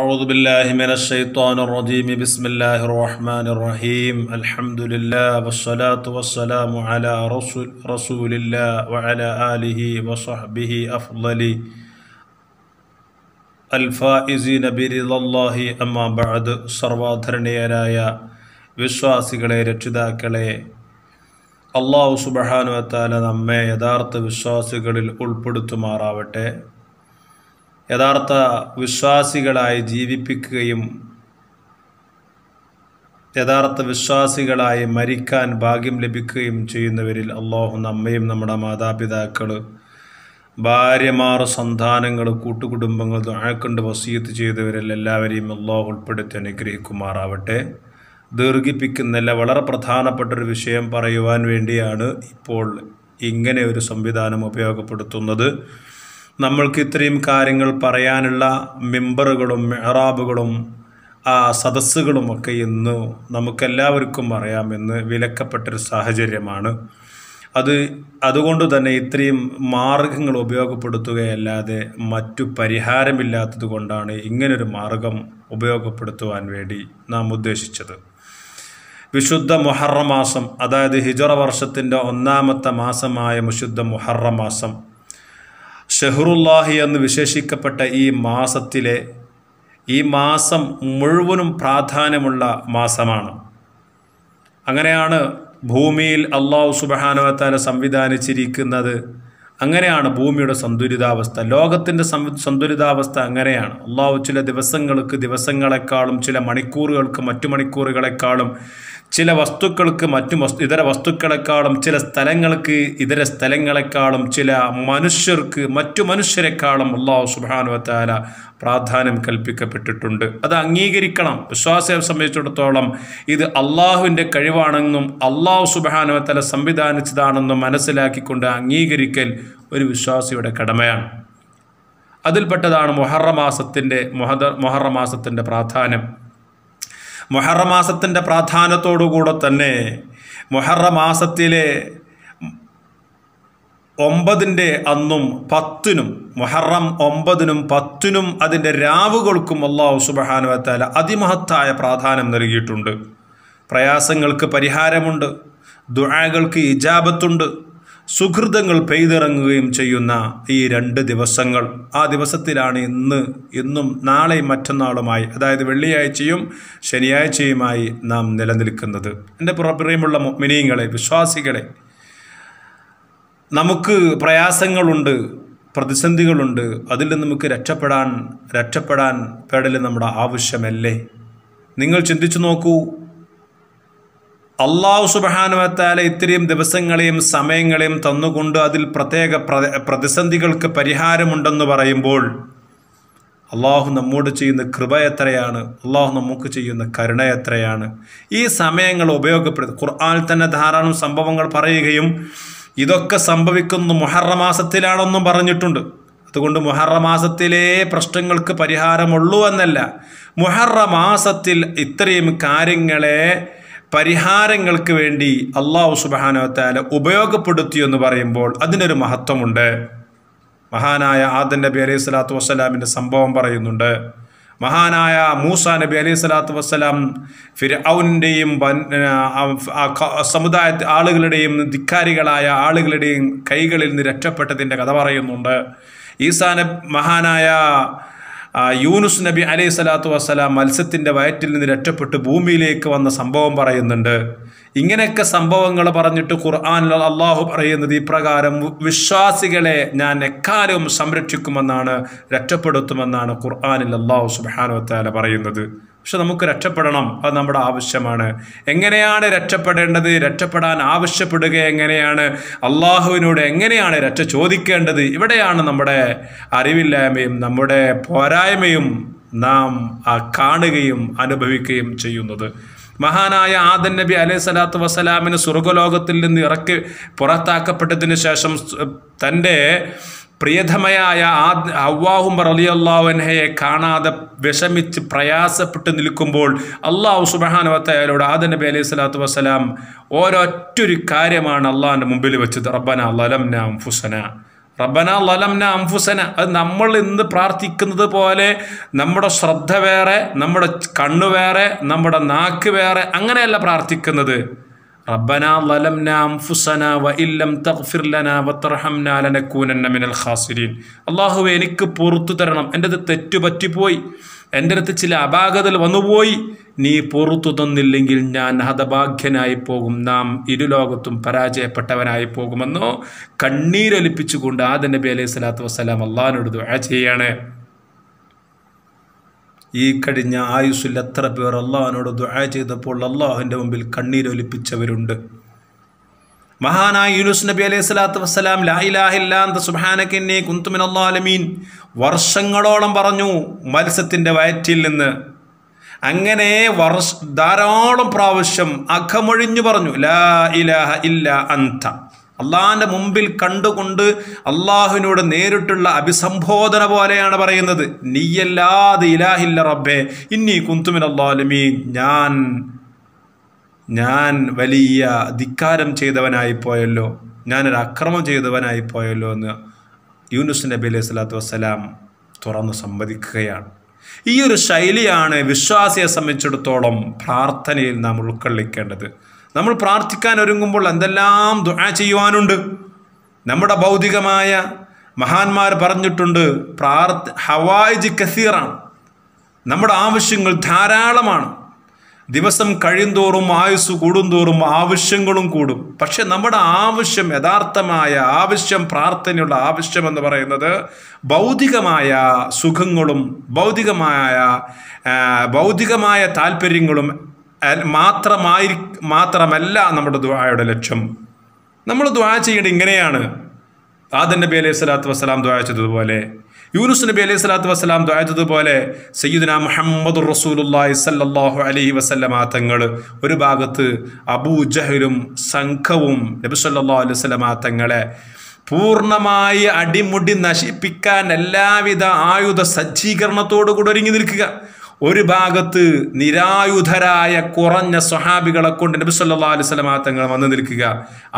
أعوذ بالله من الشيطان الرجيم بسم الله الرحمن الرحيم الحمد لله والصلاة والسلام على رسول, رسول الله وعلى آله وصحبه أفضل الفائزين برضا الله أما بعد സർവാധരണീയരായ വിശ്വാസികളെ രക്ഷിതാക്കളെ അള്ളാഹു സുബഹാനുവത്താല നമ്മെ യഥാർത്ഥ വിശ്വാസികളിൽ ഉൾപ്പെടുത്തുമാറാവട്ടെ യഥാർത്ഥ വിശ്വാസികളായി ജീവിപ്പിക്കുകയും യഥാർത്ഥ വിശ്വാസികളായി മരിക്കാൻ ഭാഗ്യം ലഭിക്കുകയും ചെയ്യുന്നവരിൽ അള്ളാഹു നമ്മയും നമ്മുടെ മാതാപിതാക്കൾ ഭാര്യമാർ സന്താനങ്ങൾ കൂട്ടുകുടുംബങ്ങൾ ദുആക്കൊണ്ട് വസീത്ത് ചെയ്തവരിൽ എല്ലാവരെയും അള്ളാഹു ഉൾപ്പെടുത്തി അനുഗ്രഹിക്കുമാറാവട്ടെ. ദീർഘിപ്പിക്കുന്നില്ല വളരെ പ്രധാനപ്പെട്ട ഒരു വിഷയം പറയുവാൻ വേണ്ടിയാണ് ഇപ്പോൾ ഇങ്ങനെ ഒരു സംവിധാനം ഉപയോഗപ്പെടുത്തുന്നത്. നമ്മൾക്ക് ഇത്രയും കാര്യങ്ങൾ പറയാനുള്ള മെമ്പറുകളും മെഹറാബുകളും ആ സദസ്സുകളുമൊക്കെ ഇന്ന് നമുക്കെല്ലാവർക്കും അറിയാമെന്ന് വിലക്കപ്പെട്ടൊരു സാഹചര്യമാണ്. അത് അതുകൊണ്ട് തന്നെ ഇത്രയും മാർഗങ്ങൾ ഉപയോഗപ്പെടുത്തുകയല്ലാതെ മറ്റു പരിഹാരമില്ലാത്തത് കൊണ്ടാണ് ഇങ്ങനൊരു മാർഗം ഉപയോഗപ്പെടുത്തുവാൻ വേണ്ടി നാം ഉദ്ദേശിച്ചത്. വിശുദ്ധ മുഹറമാസം അതായത് ഹിജറ വർഷത്തിന്റെ ഒന്നാമത്തെ മാസമായ വിശുദ്ധ മുഹറം മാസം ഷെഹറുല്ലാഹി എന്ന് വിശേഷിക്കപ്പെട്ട ഈ മാസത്തിലെ ഈ മാസം മുഴുവനും പ്രാധാന്യമുള്ള മാസമാണ്. അങ്ങനെയാണ് ഭൂമിയിൽ അള്ളാഹു സുബഹാനുവത്താല സംവിധാനിച്ചിരിക്കുന്നത്. അങ്ങനെയാണ് ഭൂമിയുടെ സന്തുലിതാവസ്ഥ. ലോകത്തിന്റെ സന്തുലിതാവസ്ഥ അങ്ങനെയാണ്. അള്ളാഹു ചില ദിവസങ്ങൾക്ക് ദിവസങ്ങളെക്കാളും ചില മണിക്കൂറുകൾക്ക് മറ്റു മണിക്കൂറുകളെക്കാളും ചില വസ്തുക്കൾക്ക് മറ്റു ഇതര വസ്തുക്കളെക്കാളും ചില സ്ഥലങ്ങൾക്ക് ഇതര സ്ഥലങ്ങളെക്കാളും ചില മനുഷ്യർക്ക് മറ്റു മനുഷ്യരെക്കാളും അള്ളാഹു സുബാനുവത്താല പ്രാധാന്യം കൽപ്പിക്കപ്പെട്ടിട്ടുണ്ട്. അത് അംഗീകരിക്കണം. വിശ്വാസിയെ സംബന്ധിച്ചിടത്തോളം ഇത് അള്ളാഹുവിന്റെ കഴിവാണെന്നും അള്ളാഹു സുബാനുവത്തല സംവിധാനിച്ചതാണെന്നും മനസ്സിലാക്കിക്കൊണ്ട് അംഗീകരിക്കൽ ഒരു വിശ്വാസിയുടെ കടമയാണ്. അതിൽപ്പെട്ടതാണ് മൊഹറമാസത്തിന്റെ മൊഹദ മൊഹറമാസത്തിന്റെ പ്രാധാന്യം. മൊഹറമാസത്തിന്റെ പ്രാധാന്യത്തോടുകൂടെ തന്നെ മൊഹറമാസത്തിലെ ഒമ്പതിന്റെ അന്നും പത്തിനും മൊഹറം ഒമ്പതിനും പത്തിനും അതിന്റെ രാവുകൾക്കും അള്ളാഹു സുബഹാനുവത്താല അതിമഹത്തായ പ്രാധാന്യം നൽകിയിട്ടുണ്ട്. പ്രയാസങ്ങൾക്ക് പരിഹാരമുണ്ട് ദുആകൾക്ക് ഇജാബത്തുണ്ട് സുഹൃതങ്ങൾ പെയ്തിറങ്ങുകയും ചെയ്യുന്ന ഈ രണ്ട് ദിവസങ്ങൾ. ആ ദിവസത്തിലാണ് ഇന്ന് ഇന്നും നാളെയും മറ്റന്നാളുമായി അതായത് വെള്ളിയാഴ്ചയും ശനിയാഴ്ചയുമായി നാം നിലനിൽക്കുന്നത്. എന്റെ പുറപ്രിയമുള്ള മിനിയങ്ങളെ വിശ്വാസികളെ നമുക്ക് പ്രയാസങ്ങളുണ്ട് പ്രതിസന്ധികളുണ്ട് അതിൽ നിന്ന് നമുക്ക് രക്ഷപ്പെടാൻ രക്ഷപ്പെടാൻ പേടൽ നമ്മുടെ ആവശ്യമല്ലേ? നിങ്ങൾ ചിന്തിച്ചു നോക്കൂ. അള്ളാഹു സുബഹാനുവത്താല ഇത്രയും ദിവസങ്ങളെയും സമയങ്ങളെയും തന്നുകൊണ്ട് അതിൽ പ്രത്യേക പ്രതിസന്ധികൾക്ക് പരിഹാരമുണ്ടെന്ന് പറയുമ്പോൾ അള്ളാഹു നമ്മോട് ചെയ്യുന്ന കൃപ എത്രയാണ്? അള്ളാഹു നമുക്ക് ചെയ്യുന്ന കരുണ എത്രയാണ്? ഈ സമയങ്ങൾ ഉപയോഗപ്പെടുത്തും ഖുർആാനിൽ തന്നെ ധാരാളം സംഭവങ്ങൾ പറയുകയും ഇതൊക്കെ സംഭവിക്കുന്നു മുഹറമാസത്തിലാണെന്നും പറഞ്ഞിട്ടുണ്ട്. അതുകൊണ്ട് മുഹറമാസത്തിലെ പ്രശ്നങ്ങൾക്ക് പരിഹാരമുള്ളൂ എന്നല്ല. മുഹറമാസത്തിൽ ഇത്രയും കാര്യങ്ങളെ പരിഹാരങ്ങൾക്ക് വേണ്ടി അള്ളാഹു സുബാനവത്താല ഉപയോഗപ്പെടുത്തി എന്ന് പറയുമ്പോൾ അതിനൊരു മഹത്വമുണ്ട്. മഹാനായ ആദൻ നബി അലൈഹി സ്വലാത്തു വസ്സലാമിന്റെ സംഭവം പറയുന്നുണ്ട്. മഹാനായ മൂസ നബി അലൈഹി സ്വലാത്തു വസ്സലാം ഫിർഔന്റെയും സമുദായ ആളുകളുടെയും ധിക്കാരികളായ ആളുകളുടെയും കൈകളിൽ നിന്ന് രക്ഷപ്പെട്ടതിന്റെ കഥ പറയുന്നുണ്ട്. ഈസാന മഹാനായ യൂനുസ് നബി അലൈഹി സ്വലാത്തു വസ്സലാം മത്സ്യത്തിന്റെ വയറ്റിൽ നിന്ന് രക്ഷപ്പെട്ട് ഭൂമിയിലേക്ക് വന്ന സംഭവം പറയുന്നുണ്ട്. ഇങ്ങനെയൊക്കെ സംഭവങ്ങൾ പറഞ്ഞിട്ട് ഖുർആൻ അള്ളാഹു പറയുന്നത് ഇപ്രകാരം വിശ്വാസികളെ ഞാൻ എക്കാലവും സംരക്ഷിക്കുമെന്നാണ് രക്ഷപ്പെടുത്തുമെന്നാണ് ഖുർആാനിൽ അള്ളാഹു സുബാനുവത്താല പറയുന്നത്. പക്ഷെ നമുക്ക് രക്ഷപ്പെടണം. അത് നമ്മുടെ ആവശ്യമാണ്. എങ്ങനെയാണ് രക്ഷപ്പെടേണ്ടത്? രക്ഷപ്പെടാൻ ആവശ്യപ്പെടുക എങ്ങനെയാണ്? അള്ളാഹുവിനോട് എങ്ങനെയാണ് രക്ഷ ചോദിക്കേണ്ടത്? ഇവിടെയാണ് നമ്മുടെ അറിവില്ലായ്മയും നമ്മുടെ പോരായ്മയും നാം കാണുകയും അനുഭവിക്കുകയും ചെയ്യുന്നത്. മഹാനായ ആദൻ നബി അലൈഹി സ്വലാത്തു വസ്സലാമിന് സ്വർഗലോകത്തിൽ നിന്ന് ഇറക്കി പുറത്താക്കപ്പെട്ടതിന് ശേഷം തന്റെ പ്രിയതമയായ ആ അവ്വാഹും അള്ളാഹുഹയെ കാണാതെ വിഷമിച്ച് പ്രയാസപ്പെട്ട് നിൽക്കുമ്പോൾ അള്ളാഹു സുബഹാനുവത്തയാലോട് ആദ നബി അലൈഹി സ്വലാത്തു വസ്സലാം ഓരോറ്റൊരു കാര്യമാണ് അള്ളാഹിന്റെ മുമ്പിൽ വെച്ചത്. റബ്ബന ലലംന അംഫുസന റബ്ബന ലലംന അംഫുസന അത് നമ്മൾ ഇന്ന് പ്രാർത്ഥിക്കുന്നത് പോലെ നമ്മുടെ ശ്രദ്ധ വേറെ നമ്മുടെ കണ്ണു വേറെ നമ്മുടെ നാക്ക് വേറെ അങ്ങനെയല്ല പ്രാർത്ഥിക്കുന്നത്. റബ്ബന ظلمنا أنفسنا വ ഇല്ലം تغفر ലനാ وترحمنا لنكونن മിനൽ ഖാസിരീൻ അല്ലാഹുവേ എനിക്ക് പുറത്തു തരണം. എന്റെ അത് തെറ്റുപറ്റിപ്പോയി എന്റെ അടുത്ത് ചില അപാകതകൾ വന്നുപോയി. നീ പുറത്തു തന്നില്ലെങ്കിൽ ഞാൻ ഹതഭാഗ്യനായി പോകും. നാം ഇരുലോകത്തും പരാജയപ്പെട്ടവനായി പോകുമെന്നോ കണ്ണീരൊലിപ്പിച്ചുകൊണ്ട് ആദ നബി അലൈഹി സ്വലാത്തു വസ്സലാം അള്ളാഹിനോട് ദുആ ചെയ്യാണ്. ഈ കഴിഞ്ഞ ആയുസ്സിൽ എത്ര പേർ അള്ളാഹുവിനോട് ദുആ ചെയ്തപ്പോൾ അള്ളാഹുവിന്റെ മുമ്പിൽ കണ്ണീരൊലിപ്പിച്ചവരുണ്ട് മഹാനായ യൂനുസ് നബി അലൈഹി സ്വലാത്തു വസ്സലാം ലായിലാഹില്ലാന്ത കുന്തുമിൻ കുന്തുമിനല്ലാലമീൻ വർഷങ്ങളോളം പറഞ്ഞു മത്സ്യത്തിന്റെ വയറ്റിൽ നിന്ന്. അങ്ങനെ വർഷ ധാരാളം പ്രാവശ്യം അഖമൊഴിഞ്ഞു പറഞ്ഞു ലാ ഇലാഹ ഇല്ല അന്ത. അള്ളാഹിന്റെ മുമ്പിൽ കണ്ടുകൊണ്ട് അള്ളാഹുവിനോട് നേരിട്ടുള്ള അഭിസംബോധന പോലെയാണ് പറയുന്നത്. നീയല്ലാതെ ഇലാഹില്ല റബ്ബേ ഇന്നീ കുന്തുമിൻ അള്ളാലുമീൻ ഞാൻ ഞാൻ വലിയ ധിക്കാരം ചെയ്തവനായി പോയല്ലോ ഞാനൊരു അക്രമം ചെയ്തവനായി പോയല്ലോ എന്ന് യൂനുസ് നബി അലൈഹി സ്വലാത്തു വസ്സലാം തുറന്നു സമ്മതിക്കുകയാണ്. ഈ ഒരു ശൈലിയാണ് വിശ്വാസിയെ സംബന്ധിച്ചിടത്തോളം പ്രാർത്ഥനയിൽ നാം ഉൾക്കൊള്ളിക്കേണ്ടത്. നമ്മൾ പ്രാർത്ഥിക്കാൻ ഒരുങ്ങുമ്പോൾ എന്തെല്ലാം ദുആ ചെയ്യുവാനുണ്ട്. നമ്മുടെ ഭൗതികമായ മഹാന്മാർ പറഞ്ഞിട്ടുണ്ട് പ്രാർത്ഥ ഹവായിജ് കസീറാണ്. നമ്മുടെ ആവശ്യങ്ങൾ ധാരാളമാണ്. ദിവസം കഴിയുന്തോറും ആയുസ് കൂടുന്തോറും ആവശ്യങ്ങളും കൂടും. പക്ഷെ നമ്മുടെ ആവശ്യം യഥാർത്ഥമായ ആവശ്യം പ്രാർത്ഥനയുള്ള ആവശ്യം എന്ന് പറയുന്നത് ഭൗതികമായ സുഖങ്ങളും ഭൗതികമായ ഭൗതികമായ താല്പര്യങ്ങളും മാത്രമായി മാത്രമല്ല നമ്മുടെ ദുആയുടെ ലക്ഷ്യം. നമ്മൾ ദുആ ചെയ്യേണ്ടത് ഇങ്ങനെയാണ്. ആദൻ നബി അലൈഹി സ്വലാത്തു വസ്സലാം ദുആ ചെയ്തതുപോലെ യൂനുസ് നബി അലൈഹി സ്വലാത്തു വസ്സലാം ദുആ ചെയ്തതുപോലെ സയ്യിദുന മുഹമ്മദ് റസൂലുള്ളാഹി സല്ലല്ലാഹു അലൈഹി വസല്ലമ തങ്ങൾ ഒരു ഭാഗത്ത് അബൂ ജഹലും സംഘവും നബി സല്ലല്ലാഹു അലൈഹി വസല്ലമ തങ്ങളെ പൂർണമായി അടിമുടി നശിപ്പിക്കാൻ എല്ലാവിധ ആയുധ സജ്ജീകരണത്തോടു കൂടി ഒരുങ്ങി നിൽക്കുക. ഒരു ഭാഗത്ത് നിരായുധരായ കുറഞ്ഞ സ്വഹാബികളെ കൊണ്ട് നബി സല്ലല്ലാഹു അലൈഹി വസല്ലമ തങ്ങൾ വന്നു നിൽക്കുക.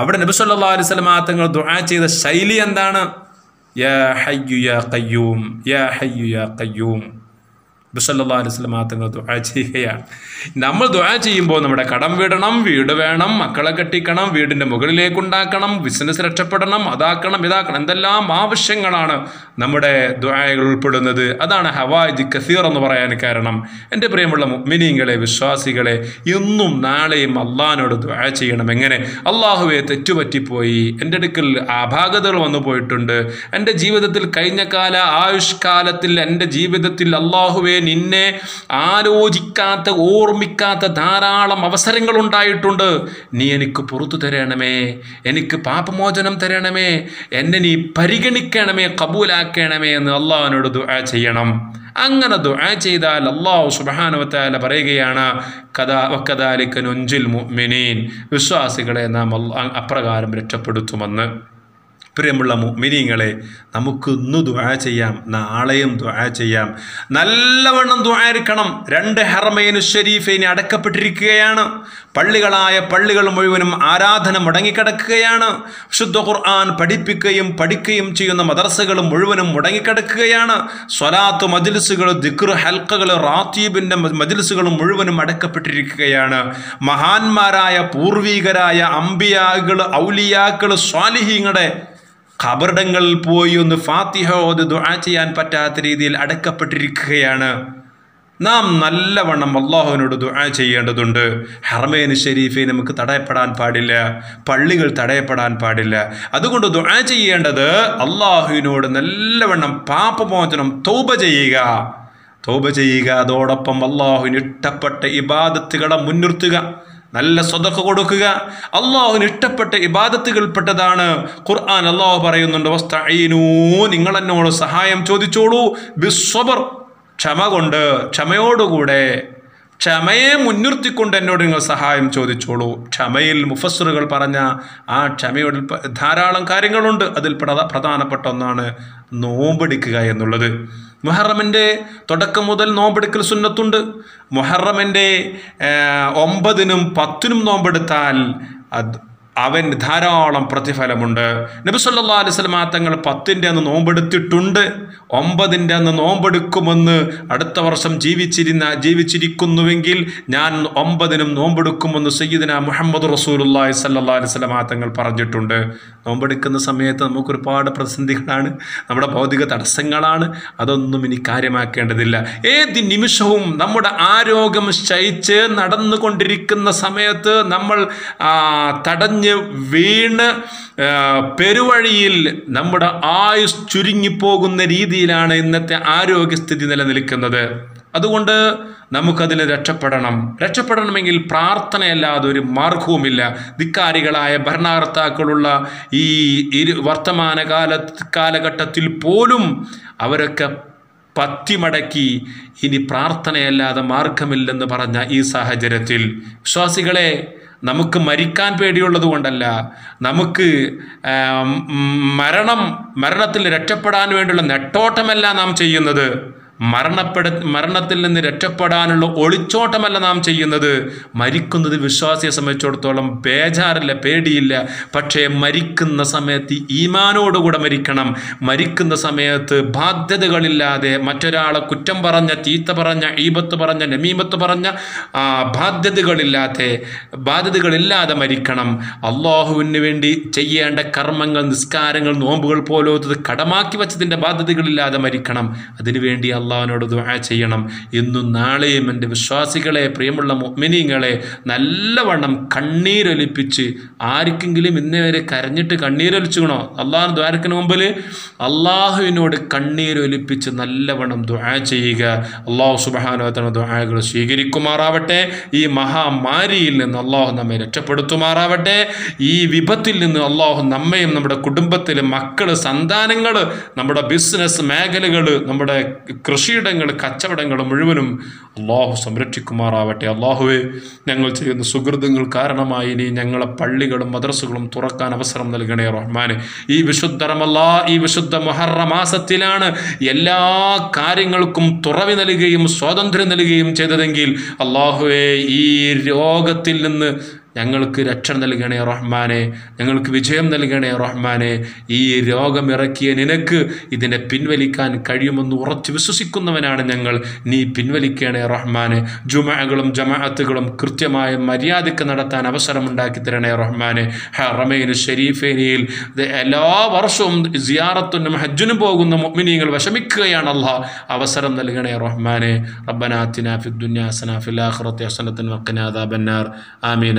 അവിടെ നബി സല്ലല്ലാഹു അലൈഹി വസല്ലമ തങ്ങൾ ദുആ ചെയ്ത ശൈലി എന്താണ്? യാ ഹയ്യു യാ ഖയ്യൂം യാ ഹയ്യു യാ ഖയ്യൂം. അലൈഹി വസല്ലമ തങ്ങൾ ദുആ ചെയ്യുകയാണ്. നമ്മൾ ദുആ ചെയ്യുമ്പോൾ നമ്മുടെ കടം വിടണം വീട് വേണം മക്കളെ കെട്ടിക്കണം വീടിന്റെ മുകളിലേക്ക് ഉണ്ടാക്കണം ബിസിനസ് രക്ഷപ്പെടണം അതാക്കണം ഇതാക്കണം എന്തെല്ലാം ആവശ്യങ്ങളാണ് നമ്മുടെ ദുആകൾ ഉൾപ്പെടുന്നത്. അതാണ് ഹവാജ് കസീർ എന്ന് പറയാൻ കാരണം. എന്റെ പ്രിയമുള്ള മിനിങ്ങളെ വിശ്വാസികളെ ഇന്നും നാളെയും അള്ളഹാനോട് ദുആ ചെയ്യണം. എങ്ങനെ? അള്ളാഹുവെ തെറ്റുപറ്റിപ്പോയി. എന്റെ അടുക്കൽ അപാകതകൾ വന്നു പോയിട്ടുണ്ട്. എന്റെ ജീവിതത്തിൽ കഴിഞ്ഞ കാല ആയുഷ്കാലത്തിൽ എന്റെ ജീവിതത്തിൽ അള്ളാഹുവെ നിന്നെ ആലോചിക്കാത്ത ഓർമ്മിക്കാത്ത ധാരാളം അവസരങ്ങൾ ഉണ്ടായിട്ടുണ്ട് നീ എനിക്ക് പുറത്തു തരണമേ എനിക്ക് പാപമോചനം തരണമേ എന്നെ നീ പരിഗണിക്കണമേ കബൂലാക്കണമേ എന്ന് അള്ളാഹുവിനോട് ദുആ ചെയ്യണം. അങ്ങനെ ദുആ ചെയ്താൽ അള്ളാഹു സുബാനുവത്താല പറയുകയാണ് കഥാ വക്കദാലിക നുഞ്ചിൽ മുഅ്മിനീൻ. വിശ്വാസികളെ നാം അപ്രകാരം രക്ഷപ്പെടുത്തുമെന്ന്. പ്രിയമുള്ള മിനിങ്ങളെ നമുക്ക് ഇന്ന് ദുആ ചെയ്യാം നാളെയും ദുആ ചെയ്യാം. നല്ലവണ്ണം ദുആയിരിക്കണം രണ്ട് ഹറമൈനു ഷരീഫൈന് അടക്കപ്പെട്ടിരിക്കുകയാണ്. പള്ളികളായ പള്ളികൾ മുഴുവനും ആരാധന മുടങ്ങിക്കിടക്കുകയാണ്. ശുദ്ധ ഖുർആൻ പഠിപ്പിക്കുകയും പഠിക്കുകയും ചെയ്യുന്ന മദർസകൾ മുഴുവനും മുടങ്ങിക്കിടക്കുകയാണ്. സ്വലാത്ത് മജിൽസുകൾ ദിക്ർ ഹൽക്കകൾ റാത്തീബിന്റെ മജിൽസുകൾ മുഴുവനും അടക്കപ്പെട്ടിരിക്കുകയാണ്. മഹാന്മാരായ പൂർവീകരായ അമ്പിയാകൾ ഔലിയാക്കൾ സ്വാലിഹീങ്ങളുടെ ഖബറിടങ്ങളിൽ പോയി ഒന്ന് ഫാത്തിഹ ഓത് ദുആ ചെയ്യാൻ പറ്റാത്ത രീതിയിൽ അടക്കപ്പെട്ടിരിക്കുകയാണ്. നാം നല്ലവണ്ണം അള്ളാഹുവിനോട് ദുആ ചെയ്യേണ്ടതുണ്ട്. ഹർമേന് ഷെരീഫെ നമുക്ക് തടയപ്പെടാൻ പാടില്ല പള്ളികൾ തടയപ്പെടാൻ പാടില്ല. അതുകൊണ്ട് ദുആ ചെയ്യേണ്ടത് അള്ളാഹുവിനോട് നല്ലവണ്ണം പാപമോചനം തൗബ ചെയ്യുക. തൗബ ചെയ്യുക അതോടൊപ്പം അള്ളാഹുവിന് ഇഷ്ടപ്പെട്ട ഇബാദത്തുകളെ മുൻനിർത്തുക. നല്ല സ്വതക്ക കൊടുക്കുക. അള്ളാഹുവിന് ഇഷ്ടപ്പെട്ട ഇബാദത്തുകൾപ്പെട്ടതാണ് ഖുർആൻ അള്ളാഹു പറയുന്നുണ്ട് വസ്തഈനൂ നിങ്ങൾ എന്നോട് സഹായം ചോദിച്ചോളൂ. ബിസ്വബർ ക്ഷമ കൊണ്ട് ക്ഷമയോടുകൂടെ ക്ഷമയെ മുൻനിർത്തിക്കൊണ്ട് എന്നോട് നിങ്ങൾ സഹായം ചോദിച്ചോളൂ. ക്ഷമയിൽ മുഫസ്സറുകൾ പറഞ്ഞ ആ ക്ഷമയോട് ധാരാളം കാര്യങ്ങളുണ്ട്. അതിൽ പ്രധ- പ്രധാനപ്പെട്ട ഒന്നാണ് നോമ്പെടുക്കുക എന്നുള്ളത്. മുഹറമിന്റെ തുടക്കം മുതൽ നോമ്പെടുക്കൽ സുന്നത്തുണ്ട്. മുഹറമിന്റെ ഒമ്പതിനും പത്തിനും നോമ്പെടുത്താൽ അത് അവൻ ധാരാളം പ്രതിഫലമുണ്ട്. നബി സല്ലാ അലൈഹി സ്വലമാ തങ്ങൾ പത്തിന്റെ അന്ന് നോമ്പെടുത്തിട്ടുണ്ട്. ഒമ്പതിന്റെ അന്ന് നോമ്പെടുക്കുമെന്ന് അടുത്ത വർഷം ജീവിച്ചിരുന്ന ജീവിച്ചിരിക്കുന്നുവെങ്കിൽ ഞാൻ ഒമ്പതിനും നോമ്പെടുക്കുമെന്ന് സയ്യിദിന മുഹമ്മദ് റസൂലുല്ലാഹി സല്ലാ അലൈഹി സ്വലമാ തങ്ങൾ പറഞ്ഞിട്ടുണ്ട്. നോമ്പെടുക്കുന്ന സമയത്ത് നമുക്ക് ഒരുപാട് പ്രതിസന്ധികളാണ്. നമ്മുടെ ഭൗതിക തടസ്സങ്ങളാണ്. അതൊന്നും ഇനി കാര്യമാക്കേണ്ടതില്ല. ഏത് നിമിഷവും നമ്മുടെ ആരോഗ്യം ശയിച്ച് നടന്നുകൊണ്ടിരിക്കുന്ന സമയത്ത് നമ്മൾ തടഞ്ഞ് വീണ് പെരുവഴിയിൽ നമ്മുടെ ആയുസ് ചുരുങ്ങിപ്പോകുന്ന രീതിയിലാണ് ഇന്നത്തെ ആരോഗ്യസ്ഥിതി നിലനിൽക്കുന്നത്. അതുകൊണ്ട് നമുക്കതിൽ രക്ഷപ്പെടണം. രക്ഷപ്പെടണമെങ്കിൽ പ്രാർത്ഥനയല്ലാതെ ഒരു മാർഗവുമില്ല. ധിക്കാരികളായ ഭരണകർത്താക്കളുള്ള ഈ ഇരു വർത്തമാനകാല കാലഘട്ടത്തിൽ പോലും അവരൊക്കെ പത്തിമടക്കി ഇനി പ്രാർത്ഥനയല്ലാതെ മാർഗമില്ലെന്ന് പറഞ്ഞ ഈ സാഹചര്യത്തിൽ. വിശ്വാസികളെ നമുക്ക് മരിക്കാൻ പേടിയുള്ളത് കൊണ്ടല്ല. നമുക്ക് മരണം മരണത്തിൽ രക്ഷപ്പെടാൻ വേണ്ടിയുള്ള നെട്ടോട്ടമല്ല നാം ചെയ്യുന്നത്. മരണപ്പെട മരണത്തിൽ നിന്ന് രക്ഷപ്പെടാനുള്ള ഒളിച്ചോട്ടമല്ല നാം ചെയ്യുന്നത്. മരിക്കുന്നത് വിശ്വാസിയെ സംബന്ധിച്ചിടത്തോളം ബേജാറില്ല പേടിയില്ല. പക്ഷേ മരിക്കുന്ന സമയത്ത് ഈമാനോടുകൂടെ മരിക്കണം. മരിക്കുന്ന സമയത്ത് ബാധ്യതകളില്ലാതെ മറ്റൊരാളെ കുറ്റം പറഞ്ഞ ചീത്ത പറഞ്ഞ ഈബത്ത് പറഞ്ഞ നമീമത്ത് പറഞ്ഞ ബാധ്യതകളില്ലാതെ ബാധ്യതകളില്ലാതെ മരിക്കണം. അള്ളാഹുവിന് വേണ്ടി ചെയ്യേണ്ട കർമ്മങ്ങൾ നിസ്കാരങ്ങൾ നോമ്പുകൾ പോലോത്തത് കടമാക്കി വച്ചതിന്റെ ബാധ്യതകളില്ലാതെ മരിക്കണം. അതിനുവേണ്ടി അള്ളാഹുവിനോട് ദുആ ചെയ്യണം. ഇന്നും നാളെയും എന്റെ വിശ്വാസികളെ പ്രിയമുള്ള മുഅ്മിനീങ്ങളെ നല്ലവണ്ണം കണ്ണീരൊലിപ്പിച്ച് ആർക്കെങ്കിലും ഇന്നേ വരെ കരഞ്ഞിട്ട് കണ്ണീരൊലിച്ചുകണോ അള്ളാഹു ദ്വാരക്കിന് മുമ്പിൽ അള്ളാഹുവിനോട് കണ്ണീരൊലിപ്പിച്ച് നല്ലവണ്ണം ദുആ ചെയ്യുക. അള്ളാഹു സുബാനോത്തന ദുആകൾ സ്വീകരിക്കുമാറാവട്ടെ. ഈ മഹാമാരിയിൽ നിന്ന് അള്ളാഹു നമ്മെ രക്ഷപ്പെടുത്തുമാറാവട്ടെ. ഈ വിപത്തിൽ നിന്ന് അള്ളാഹു നമ്മയും നമ്മുടെ കുടുംബത്തിലെ മക്കൾ സന്താനങ്ങൾ നമ്മുടെ ബിസിനസ് മേഖലകൾ നമ്മുടെ കൃഷിയിടങ്ങൾ കച്ചവടങ്ങൾ മുഴുവനും അള്ളാഹു സംരക്ഷിക്കുമാറാവട്ടെ. അള്ളാഹുവെ ഞങ്ങൾ ചെയ്യുന്ന സുഹൃതങ്ങൾ കാരണമായി ഇനി ഞങ്ങളെ പള്ളികളും മദ്രസകളും തുറക്കാൻ അവസരം നൽകണേ റഹ്മാന്. ഈ വിശുദ്ധ റമല്ലാ ഈ വിശുദ്ധ മൊഹറ മാസത്തിലാണ് എല്ലാ കാര്യങ്ങൾക്കും തുറവി നൽകുകയും സ്വാതന്ത്ര്യം നൽകുകയും ചെയ്തതെങ്കിൽ അള്ളാഹുവെ ഈ രോഗത്തിൽ നിന്ന് ഞങ്ങൾക്ക് രക്ഷ നൽകണേ റഹ്മാനെ ഞങ്ങൾക്ക് വിജയം നൽകണേ റഹ്മാനെ. ഈ രോഗം ഇറക്കിയ നിനക്ക് ഇതിനെ പിൻവലിക്കാൻ കഴിയുമെന്ന് ഉറച്ചു വിശ്വസിക്കുന്നവനാണ് ഞങ്ങൾ. നീ പിൻവലിക്കണേ റഹ്മാനെ. ജുമകളും ജമാഅത്തുകളും കൃത്യമായ മര്യാദയ്ക്ക് നടത്താൻ അവസരമുണ്ടാക്കി തരണേ റഹ്മാനെ. ഹറമൈന് ഷരീഫേനിയിൽ എല്ലാ വർഷവും സിയാറത്തുനും ഹജ്ജിനും പോകുന്ന മുഅ്മിനീങ്ങൾ വിഷമിക്കുകയാണ് അള്ളാഹ് അവസരം നൽകണേ റഹ്മാനെ. റബ്ബന ആതിനാ ഫിദ് ദുനിയ ഹസന ഫിൽ ആഖിറതി ഹസനത്തൻ വഖിനാ ആമീൻ